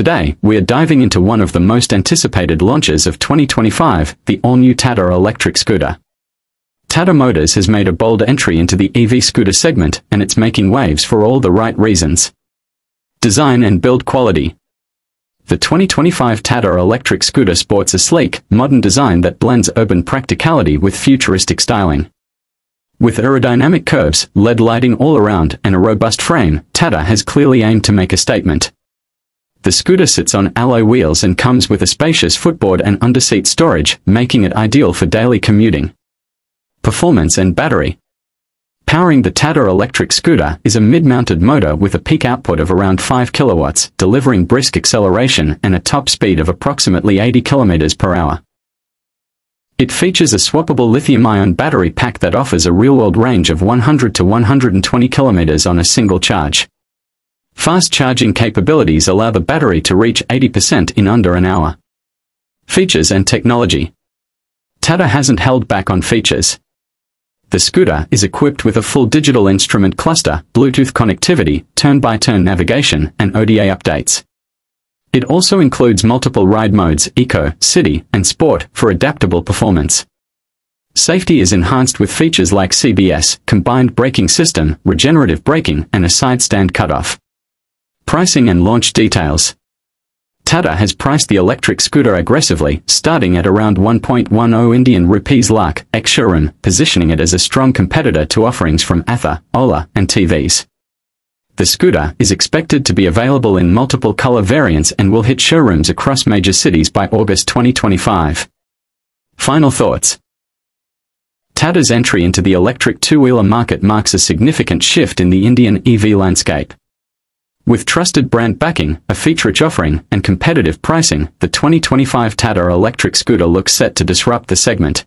Today, we are diving into one of the most anticipated launches of 2025, the all-new Tata electric scooter. Tata Motors has made a bold entry into the EV scooter segment, and it's making waves for all the right reasons. Design and build quality. The 2025 Tata electric scooter sports a sleek, modern design that blends urban practicality with futuristic styling. With aerodynamic curves, LED lighting all around, and a robust frame, Tata has clearly aimed to make a statement. The scooter sits on alloy wheels and comes with a spacious footboard and underseat storage, making it ideal for daily commuting. Performance and battery. Powering the Tata electric scooter is a mid-mounted motor with a peak output of around 5 kilowatts, delivering brisk acceleration and a top speed of approximately 80 kilometers per hour. It features a swappable lithium-ion battery pack that offers a real-world range of 100 to 120 kilometers on a single charge. Fast charging capabilities allow the battery to reach 80% in under an hour. Features and technology. Tata hasn't held back on features. The scooter is equipped with a full digital instrument cluster, Bluetooth connectivity, turn-by-turn -turn navigation, and OTA updates. It also includes multiple ride modes, Eco, City, and Sport, for adaptable performance. Safety is enhanced with features like CBS, combined braking system, regenerative braking, and a side stand cutoff. Pricing and launch details. Tata has priced the electric scooter aggressively, starting at around 1.10 Indian rupees lakh, ex-showroom, positioning it as a strong competitor to offerings from Ather, Ola, and TVS. The scooter is expected to be available in multiple color variants and will hit showrooms across major cities by August 2025. Final thoughts. Tata's entry into the electric two-wheeler market marks a significant shift in the Indian EV landscape. With trusted brand backing, a feature-rich offering, and competitive pricing, the 2025 Tata electric scooter looks set to disrupt the segment.